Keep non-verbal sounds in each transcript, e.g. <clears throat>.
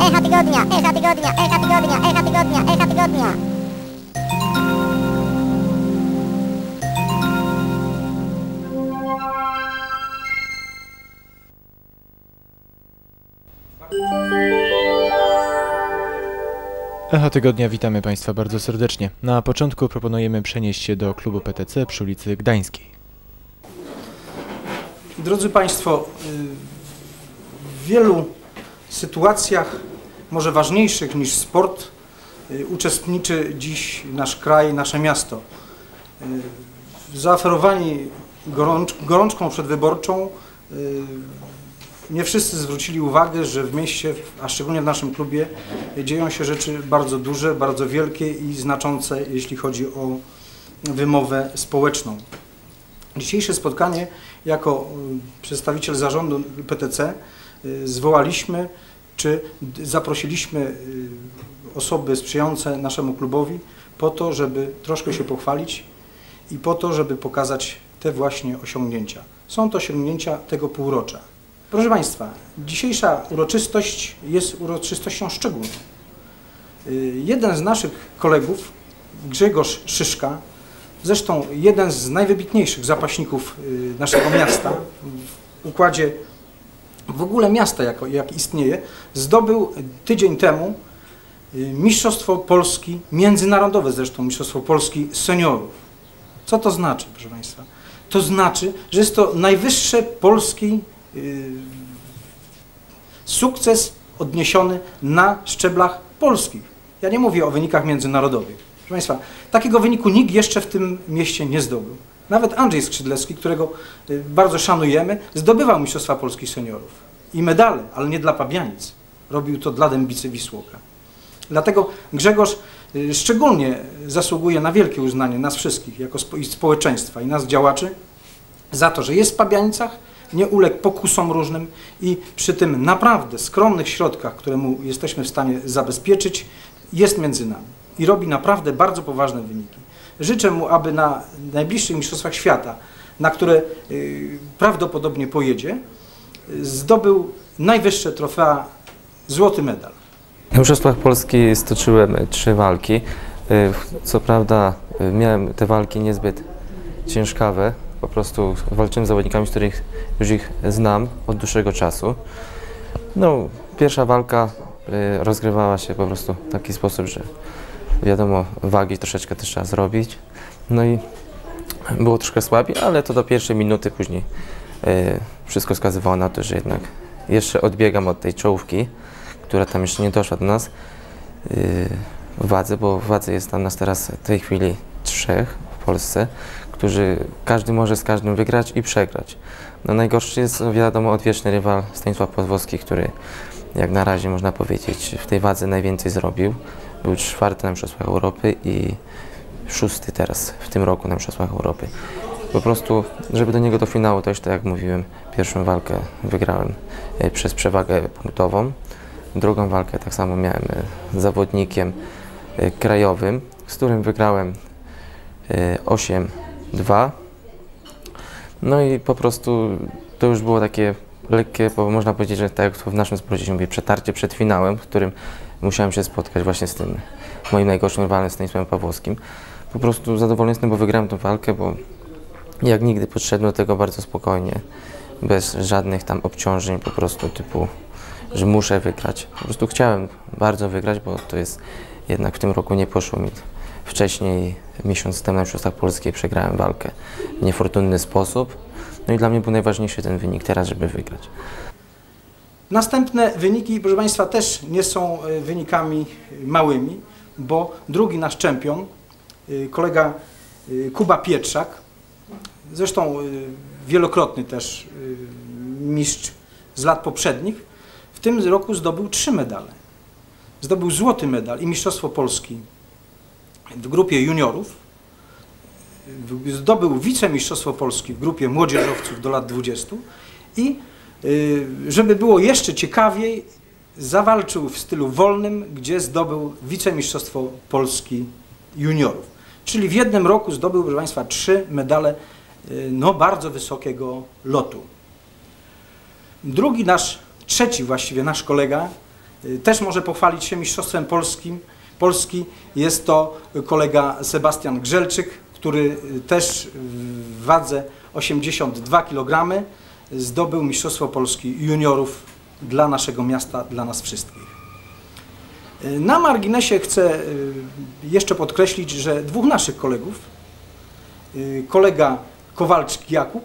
Echa tygodnia, echa tygodnia, echa tygodnia, echa tygodnia, echa tygodnia. Echo Tygodnia, witamy Państwa bardzo serdecznie. Na początku proponujemy przenieść się do klubu PTC przy ulicy Gdańskiej. Drodzy Państwo, y, w wielu sytuacjach, może ważniejszych niż sport, y, uczestniczy dziś nasz kraj, nasze miasto. Y, Zaaferowani gorącz, gorączką przedwyborczą, y, nie wszyscy zwrócili uwagę, że w mieście, a szczególnie w naszym klubie, dzieją się rzeczy bardzo duże, bardzo wielkie i znaczące, jeśli chodzi o wymowę społeczną. Dzisiejsze spotkanie jako przedstawiciel zarządu PTC zwołaliśmy, czy zaprosiliśmy y, osoby sprzyjające naszemu klubowi po to, żeby troszkę się pochwalić i po to, żeby pokazać te właśnie osiągnięcia. Są to osiągnięcia tego półrocza. Proszę Państwa, dzisiejsza uroczystość jest uroczystością szczególną. Y, Jeden z naszych kolegów, Grzegorz Szyszka, Zresztą jeden z najwybitniejszych zapaśników y, naszego miasta w układzie w ogóle miasta, jako, jak istnieje, zdobył tydzień temu y, Mistrzostwo Polski, międzynarodowe zresztą Mistrzostwo Polski seniorów. Co to znaczy, proszę Państwa? To znaczy, że jest to najwyższy polski y, sukces odniesiony na szczeblach polskich. Ja nie mówię o wynikach międzynarodowych. Proszę Państwa, takiego wyniku nikt jeszcze w tym mieście nie zdobył. Nawet Andrzej Skrzydlewski, którego y, bardzo szanujemy, zdobywał Mistrzostwa Polski Seniorów. I medale, ale nie dla Pabianic. Robił to dla Dębicy Wisłoka. Dlatego Grzegorz y, szczególnie zasługuje na wielkie uznanie nas wszystkich, jako spo, i społeczeństwa, i nas działaczy, za to, że jest w Pabianicach, nie uległ pokusom różnym i przy tym naprawdę skromnych środkach, które mu jesteśmy w stanie zabezpieczyć, jest między nami i robi naprawdę bardzo poważne wyniki. Życzę mu, aby na najbliższych Mistrzostwach Świata, na które y, prawdopodobnie pojedzie, y, zdobył najwyższe trofea złoty medal. Na Mistrzostwach Polski stoczyłem trzy walki. E, Co prawda e, miałem te walki niezbyt ciężkawe. Po prostu walczyłem z zawodnikami, z których już ich znam od dłuższego czasu. No, pierwsza walka rozgrywała się po prostu w taki sposób, że wiadomo, wagi troszeczkę też trzeba zrobić. No i było troszkę słabiej, ale to do pierwszej minuty później e, wszystko wskazywało na to, że jednak jeszcze odbiegam od tej czołówki która tam jeszcze nie doszła do nas w wadze, bo wadze jest tam nas teraz w tej chwili trzech w Polsce, którzy każdy może z każdym wygrać i przegrać. No najgorszy jest wiadomo odwieczny rywal Stanisław Podwowski, który jak na razie można powiedzieć w tej wadze najwięcej zrobił. Był czwarty na Mistrzostwach Europy i szósty teraz w tym roku na Mistrzostwach Europy. Po prostu, żeby do niego do finału też, tak jak mówiłem, pierwszą walkę wygrałem e, przez przewagę punktową. Drugą walkę tak samo miałem e, z zawodnikiem e, krajowym, z którym wygrałem e, 8-2. No i po prostu to już było takie lekkie, bo można powiedzieć, że tak jak w naszym sporcie się mówi, przetarcie przed finałem, w którym musiałem się spotkać właśnie z tym moim najgorszym rywalem Stanisławem Pawłowskim. Po prostu zadowolony jestem, bo wygrałem tę walkę, bo jak nigdy podszedłem do tego bardzo spokojnie, bez żadnych tam obciążeń, po prostu typu że muszę wygrać. Po prostu chciałem bardzo wygrać, bo to jest jednak w tym roku nie poszło mi. Wcześniej, miesiąc temu na Mistrzostwach Polskiej przegrałem walkę w niefortunny sposób. No i dla mnie był najważniejszy ten wynik teraz, żeby wygrać. Następne wyniki, proszę Państwa, też nie są y, wynikami małymi, bo drugi nasz czempion, y, kolega y, Kuba Pietrzak, zresztą wielokrotny też mistrz z lat poprzednich, w tym roku zdobył trzy medale. Zdobył złoty medal i Mistrzostwo Polski w grupie juniorów, zdobył wicemistrzostwo Polski w grupie młodzieżowców do lat 20 i y, żeby było jeszcze ciekawiej, zawalczył w stylu wolnym, gdzie zdobył wicemistrzostwo Polski juniorów. Czyli w jednym roku zdobył, proszę Państwa, trzy medale y, no, bardzo wysokiego lotu. Drugi nasz, trzeci właściwie nasz kolega, y, też może pochwalić się Mistrzostwem Polskim. Polski jest to kolega Sebastian Grzelczyk, który y, też w wadze 82 kg zdobył Mistrzostwo Polski juniorów dla naszego miasta, dla nas wszystkich. Y, Na marginesie chcę y, jeszcze podkreślić, że dwóch naszych kolegów, kolega Kowalczyk Jakub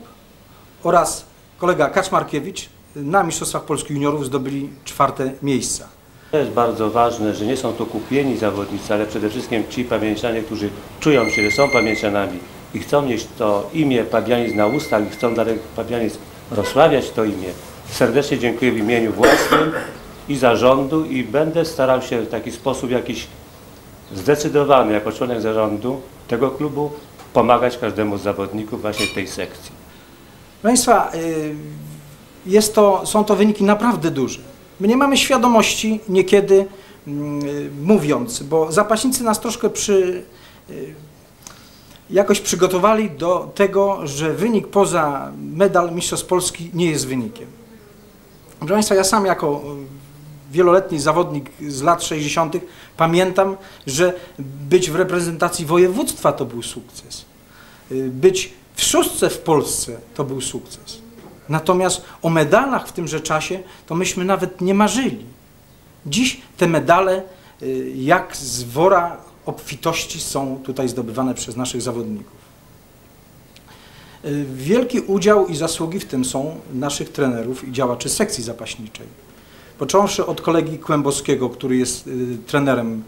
oraz kolega Kaczmarkiewicz na Mistrzostwach Polski Juniorów zdobyli czwarte miejsca. To jest bardzo ważne, że nie są to kupieni zawodnicy, ale przede wszystkim ci pamięcianie, którzy czują się, że są pamięcianami i chcą mieć to imię Pabianic na ustach i chcą dalej Pabianic rozsławiać to imię. Serdecznie dziękuję w imieniu własnym i zarządu i będę starał się w taki sposób jakiś zdecydowany jako członek zarządu tego klubu pomagać każdemu z zawodników właśnie tej sekcji. Państwa, y, jest to, są to wyniki naprawdę duże. My nie mamy świadomości niekiedy mm, mówiąc, bo zapaśnicy nas troszkę przy, y, jakoś przygotowali do tego, że wynik poza medal Mistrzostw Polski nie jest wynikiem. Proszę Państwa, ja sam jako y, wieloletni zawodnik z lat 60. pamiętam, że być w reprezentacji województwa to był sukces. Y, Być w szóstce w Polsce to był sukces. Natomiast o medalach w tymże czasie to myśmy nawet nie marzyli. Dziś te medale y, jak z wora obfitości są tutaj zdobywane przez naszych zawodników. Y, Wielki udział i zasługi w tym są naszych trenerów i działaczy sekcji zapaśniczej. Począwszy od kolegi Kłębowskiego, który jest y, trenerem,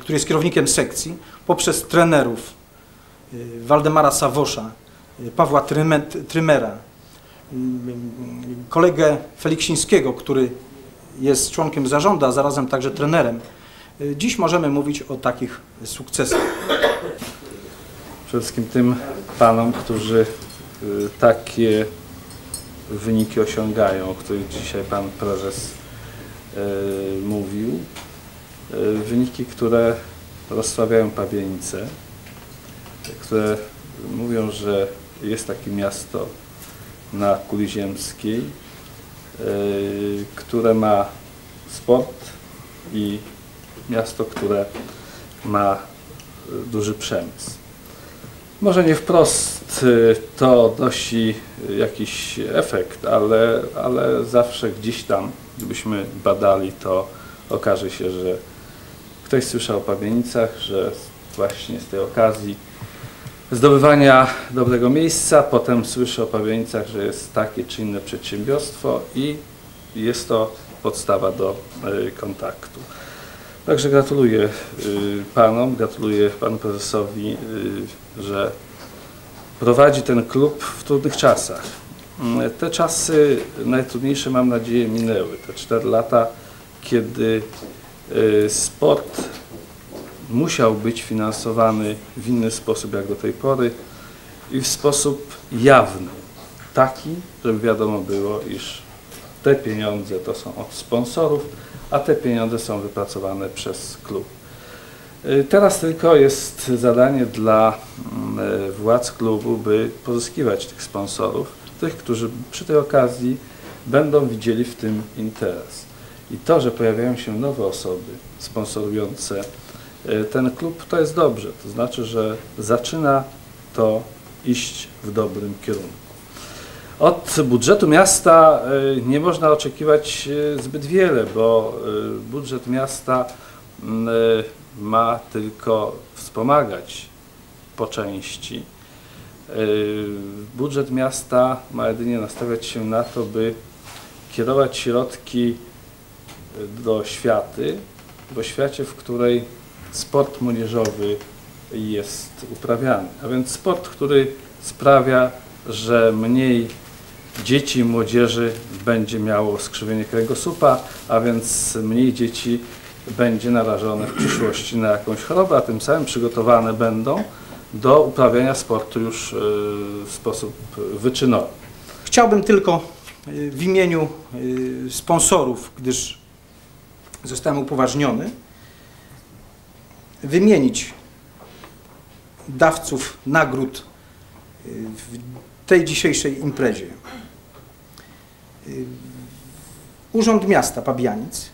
który jest kierownikiem sekcji, poprzez trenerów Waldemara Sawosza, Pawła Tryme- Trymera, kolegę Feliksińskiego, który jest członkiem zarządu, a zarazem także trenerem. Dziś możemy mówić o takich sukcesach. Przede wszystkim tym panom, którzy y, takie wyniki osiągają, o których dzisiaj pan prezes y, mówił. Y, Wyniki, które rozsławiają Pabianice, które mówią, że jest takie miasto na kuli ziemskiej, y, które ma sport i miasto, które ma y, duży przemysł. Może nie wprost y, to odnosi jakiś efekt, ale, ale zawsze gdzieś tam, gdybyśmy badali, to okaże się, że ktoś słyszał o Pawienicach, że właśnie z tej okazji zdobywania dobrego miejsca, potem słyszy o Pawienicach, że jest takie czy inne przedsiębiorstwo i jest to podstawa do y, kontaktu. Także gratuluję y, panom, gratuluję panu prezesowi, y, że prowadzi ten klub w trudnych czasach. Mm, Te czasy najtrudniejsze, mam nadzieję, minęły. Te cztery lata, kiedy sport musiał być finansowany w inny sposób jak do tej pory i w sposób jawny. Taki, żeby wiadomo było, iż te pieniądze to są od sponsorów, a te pieniądze są wypracowane przez klub. Y, Teraz tylko jest zadanie dla mm, y, władz klubu, by pozyskiwać tych sponsorów, tych, którzy przy tej okazji będą widzieli w tym interes. I to, że pojawiają się nowe osoby sponsorujące ten klub, to jest dobrze. To znaczy, że zaczyna to iść w dobrym kierunku. Od budżetu miasta y, nie można oczekiwać y, zbyt wiele, bo y, budżet miasta mm, y, ma tylko wspomagać po części. Y, Budżet miasta ma jedynie nastawiać się na to, by kierować środki y, do światy, w oświacie, w której sport młodzieżowy jest uprawiany. A więc sport, który sprawia, że mniej dzieci i młodzieży będzie miało skrzywienie kręgosłupa, a więc mniej dzieci będzie narażone w przyszłości na jakąś chorobę, a tym samym przygotowane będą do uprawiania sportu już y, w sposób wyczynowy. Chciałbym tylko y, w imieniu y, sponsorów, gdyż zostałem upoważniony, wymienić dawców nagród y, w tej dzisiejszej imprezie. Y, Urząd Miasta Pabianic,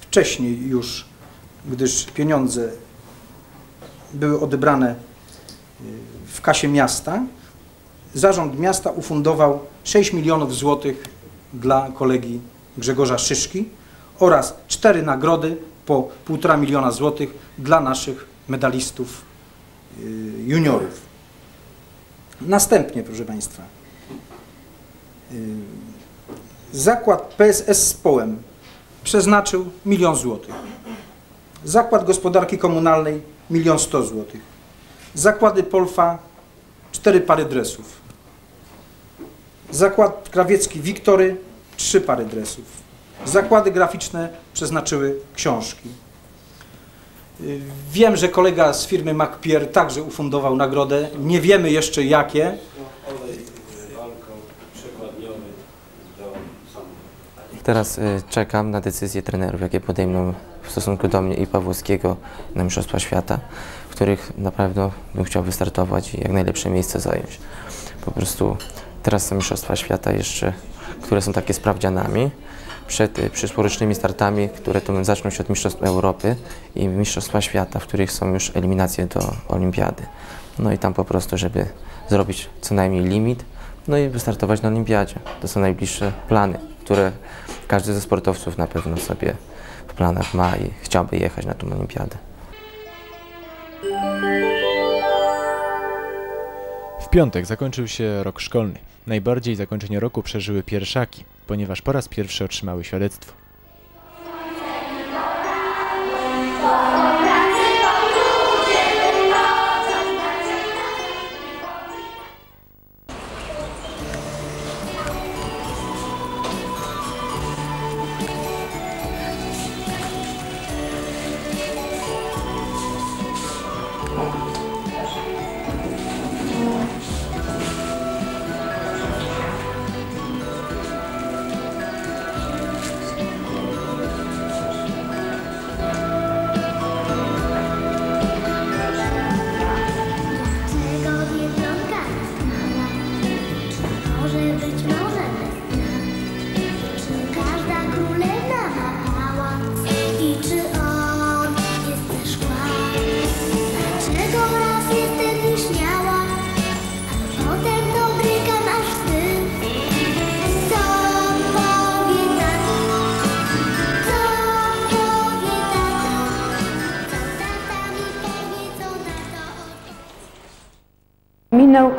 wcześniej już, gdyż pieniądze były odebrane y, w kasie miasta, Zarząd Miasta ufundował 6 milionów złotych dla kolegi Grzegorza Szyszki oraz cztery nagrody po 1,5 miliona złotych dla naszych medalistów y, juniorów. Następnie, proszę Państwa, y, zakład PSS z Połem przeznaczył milion złotych. Zakład Gospodarki Komunalnej milion sto złotych. Zakłady Polfa cztery pary dresów. Zakład krawiecki Wiktory trzy pary dresów. Zakłady graficzne przeznaczyły książki. Y, Wiem, że kolega z firmy MacPier także ufundował nagrodę. Nie wiemy jeszcze jakie. Teraz y, czekam na decyzje trenerów, jakie podejmą w stosunku do mnie i Pawłowskiego na Mistrzostwa Świata, w których naprawdę bym chciał wystartować i jak najlepsze miejsce zająć. Po prostu teraz są Mistrzostwa Świata jeszcze, które są takie sprawdzianami przed y, przyszłorocznymi startami, które to zaczną się od Mistrzostw Europy i Mistrzostwa Świata, w których są już eliminacje do Olimpiady. No i tam po prostu, żeby zrobić co najmniej limit, no i wystartować na Olimpiadzie. To są najbliższe plany, które każdy ze sportowców na pewno sobie w planach ma i chciałby jechać na tą Olimpiadę. W piątek zakończył się rok szkolny. Najbardziej zakończenie roku przeżyły pierwszaki, ponieważ po raz pierwszy otrzymały świadectwo.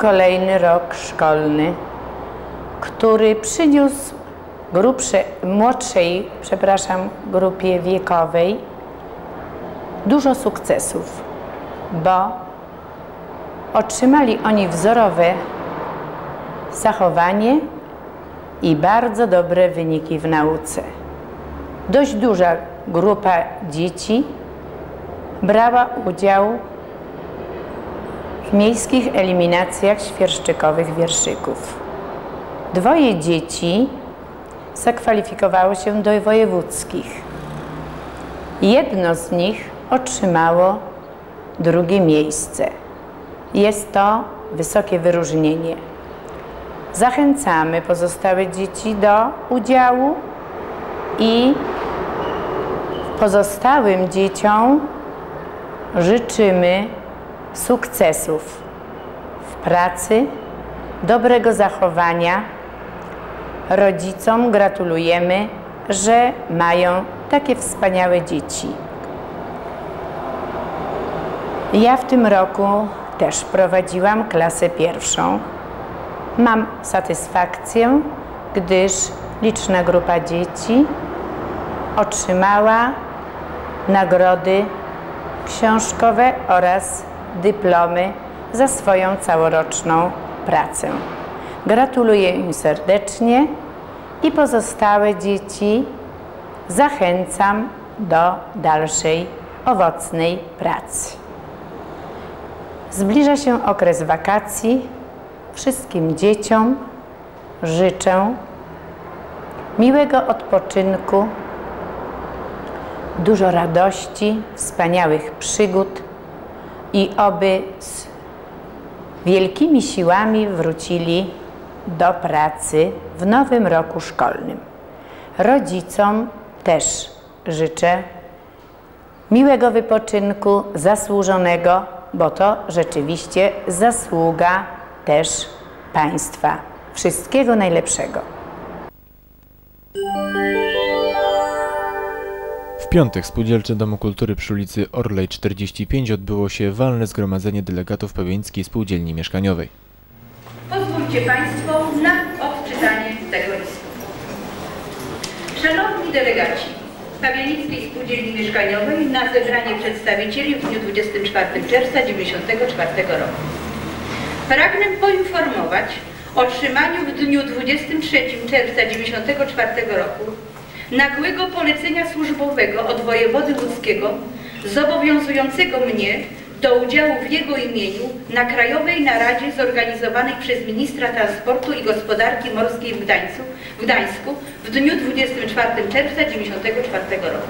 Kolejny rok szkolny, który przyniósł grubsze, młodszej, przepraszam, grupie wiekowej dużo sukcesów, bo otrzymali oni wzorowe zachowanie i bardzo dobre wyniki w nauce. Dość duża grupa dzieci brała udział w miejskich eliminacjach świerszczykowych wierszyków. Dwoje dzieci zakwalifikowało się do wojewódzkich. Jedno z nich otrzymało drugie miejsce. Jest to wysokie wyróżnienie. Zachęcamy pozostałe dzieci do udziału i pozostałym dzieciom życzymy sukcesów w pracy, dobrego zachowania. Rodzicom gratulujemy, że mają takie wspaniałe dzieci. Ja w tym roku też prowadziłam klasę pierwszą. Mam satysfakcję, gdyż liczna grupa dzieci otrzymała nagrody książkowe oraz dyplomy za swoją całoroczną pracę. Gratuluję im serdecznie i pozostałe dzieci zachęcam do dalszej owocnej pracy. Zbliża się okres wakacji. Wszystkim dzieciom życzę miłego odpoczynku, dużo radości, wspaniałych przygód i oby z wielkimi siłami wrócili do pracy w nowym roku szkolnym. Rodzicom też życzę miłego wypoczynku, zasłużonego, bo to rzeczywiście zasługa też Państwa. Wszystkiego najlepszego. Piątek w Spółdzielczym Domu Kultury przy ulicy Orlej 45 odbyło się walne zgromadzenie delegatów Pawieńskiej Spółdzielni Mieszkaniowej. Pozwólcie Państwo na odczytanie tego listu. Szanowni delegaci Pawienickiej Spółdzielni Mieszkaniowej na zebranie przedstawicieli w dniu 24 czerwca 1994 roku. Pragnę poinformować o otrzymaniu w dniu 23 czerwca 1994 roku nagłego polecenia służbowego od wojewody łódzkiego zobowiązującego mnie do udziału w jego imieniu na Krajowej Naradzie zorganizowanej przez Ministra Transportu i Gospodarki Morskiej w Gdańsku, w Gdańsku w dniu 24 czerwca 1994 roku.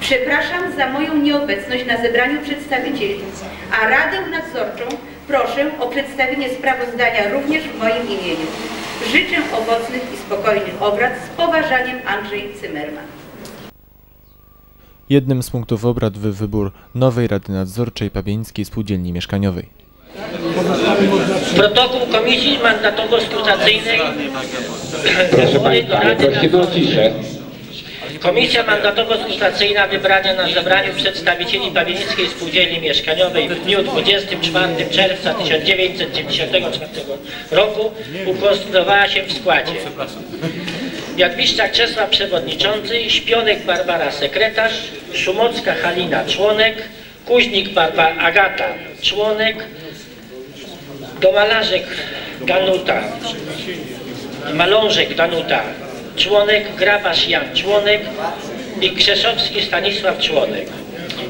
Przepraszam za moją nieobecność na zebraniu przedstawicieli, a Radę Nadzorczą proszę o przedstawienie sprawozdania również w moim imieniu. Życzę owocnych i spokojnych obrad z poważaniem Andrzej Cymerman. Jednym z punktów obrad był wybór nowej Rady Nadzorczej Pawieńskiej Spółdzielni Mieszkaniowej. Protokół Komisji Mandatowo-Skrutacyjnej Proszę Państwa, Rady prosimy o ciszę. Komisja mandatowo-skrutacyjna wybrania na zebraniu przedstawicieli Pawienickiej Spółdzielni Mieszkaniowej w dniu 24 czerwca 1994 roku ukonstytuowała się w składzie. Jadwiszczak Czesław Przewodniczący, Śpionek Barbara Sekretarz, Szumocka Halina Członek, Kuźnik Barbara Agata Członek, Domalarzek Danuta, Malążek Danuta Członek, Grabasz Jan Członek i Krzeszowski Stanisław Członek.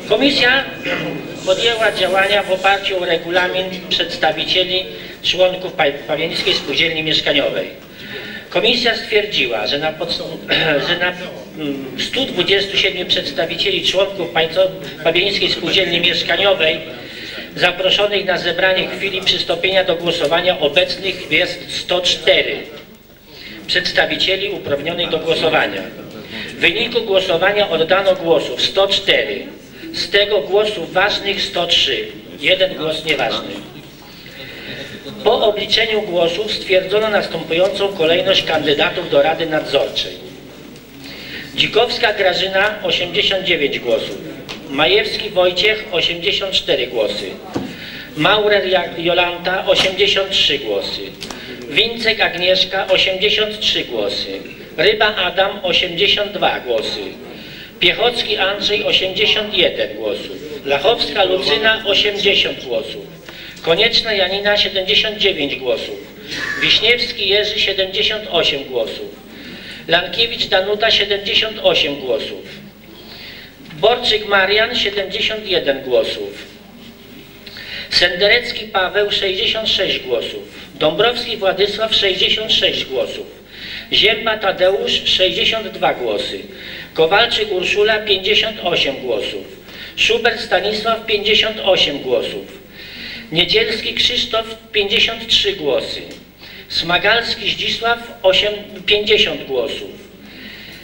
Komisja podjęła działania w oparciu o regulamin przedstawicieli członków Pa- Pawienickiej Spółdzielni Mieszkaniowej. Komisja stwierdziła, że na, <clears throat> że na mm, 127 przedstawicieli członków Pawienickiej Spółdzielni Mieszkaniowej zaproszonych na zebranie w chwili przystąpienia do głosowania obecnych jest 104 przedstawicieli uprawnionych do głosowania. W wyniku głosowania oddano głosów 104, z tego głosów ważnych 103, jeden głos nieważny. Po obliczeniu głosów stwierdzono następującą kolejność kandydatów do Rady Nadzorczej. Dzikowska Grażyna 89 głosów, Majewski Wojciech 84 głosy, Maurer Jolanta 83 głosy, Wincek Agnieszka 83 głosy, Ryba Adam 82 głosy, Piechocki Andrzej 81 głosów, Lachowska Lucyna 80 głosów, Konieczna Janina 79 głosów, Wiśniewski Jerzy 78 głosów, Lankiewicz Danuta 78 głosów, Borczyk Marian 71 głosów, Senderecki Paweł 66 głosów, Dąbrowski Władysław 66 głosów, Zięba Tadeusz 62 głosy, Kowalczyk Urszula 58 głosów, Szubert Stanisław 58 głosów, Niedzielski Krzysztof 53 głosy, Smagalski Zdzisław 8, 50 głosów,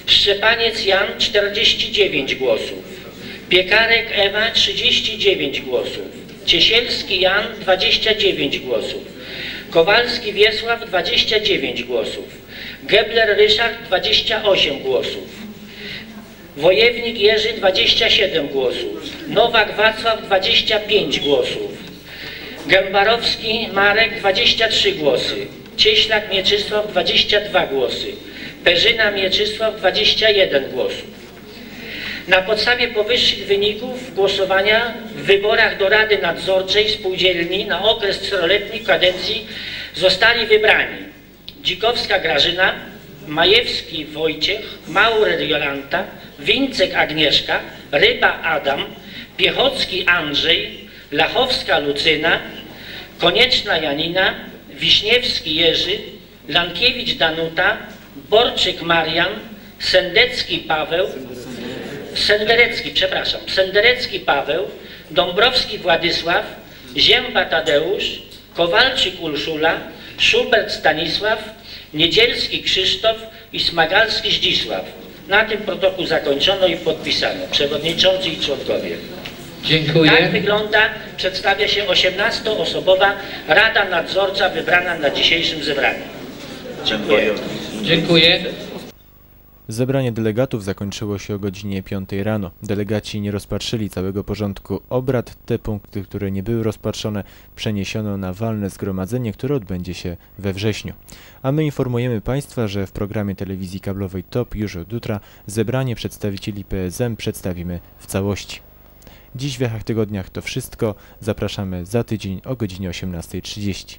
Szczepaniec Jan 49 głosów, Piekarek Ewa 39 głosów, Ciesielski Jan 29 głosów, Kowalski Wiesław 29 głosów, Gebler Ryszard 28 głosów, Wojewnik Jerzy 27 głosów, Nowak Wacław 25 głosów, Gębarowski Marek 23 głosy, Cieślak Mieczysław 22 głosy, Perzyna Mieczysław 21 głosów. Na podstawie powyższych wyników głosowania w wyborach do Rady Nadzorczej Spółdzielni na okres czteroletniej kadencji zostali wybrani Dzikowska Grażyna, Majewski Wojciech, Maurer Jolanta, Wincek Agnieszka, Ryba Adam, Piechocki Andrzej, Lachowska Lucyna, Konieczna Janina, Wiśniewski Jerzy, Lankiewicz Danuta, Borczyk Marian, Sendecki Paweł, Senderecki, przepraszam, Senderecki Paweł, Dąbrowski Władysław, Zięba Tadeusz, Kowalczyk Urszula, Szubert Stanisław, Niedzielski Krzysztof i Smagalski Zdzisław. Na tym protokół zakończono i podpisano. Przewodniczący i członkowie. Dziękuję. Tak wygląda, przedstawia się 18-osobowa Rada Nadzorcza wybrana na dzisiejszym zebraniu. Dziękuję. Dziękuję. Zebranie delegatów zakończyło się o godzinie 5 rano. Delegaci nie rozpatrzyli całego porządku obrad. Te punkty, które nie były rozpatrzone, przeniesiono na walne zgromadzenie, które odbędzie się we wrześniu. A my informujemy Państwa, że w programie telewizji kablowej TOP już od jutra zebranie przedstawicieli PSM przedstawimy w całości. Dziś w Jachach Tygodniach to wszystko. Zapraszamy za tydzień o godzinie 18.30.